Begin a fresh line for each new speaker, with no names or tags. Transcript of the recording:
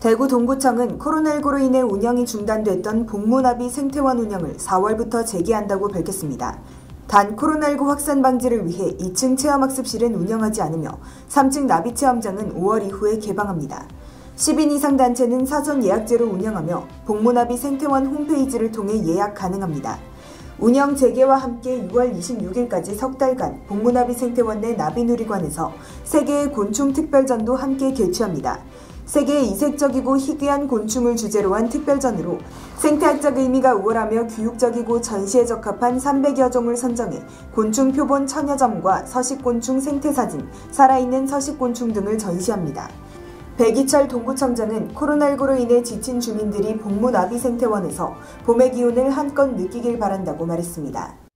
대구 동구청은 코로나19로 인해 운영이 중단됐던 복무나비 생태원 운영을 4월부터 재개한다고 밝혔습니다. 단 코로나19 확산 방지를 위해 2층 체험학습실은 운영하지 않으며 3층 나비 체험장은 5월 이후에 개방합니다. 10인 이상 단체는 사전 예약제로 운영하며 복무나비 생태원 홈페이지를 통해 예약 가능합니다. 운영 재개와 함께 6월 26일까지 석 달간 복무나비 생태원 내 나비누리관에서 세계의 곤충 특별전도 함께 개최합니다. 세계의 이색적이고 희귀한 곤충을 주제로 한 특별전으로 생태학적 의미가 우월하며 교육적이고 전시에 적합한 300여 종을 선정해 곤충 표본 천여 점과 서식곤충 생태사진, 살아있는 서식곤충 등을 전시합니다. 백이철 동구청장은 코로나19로 인해 지친 주민들이 복무나비 생태원에서 봄의 기운을 한껏 느끼길 바란다고 말했습니다.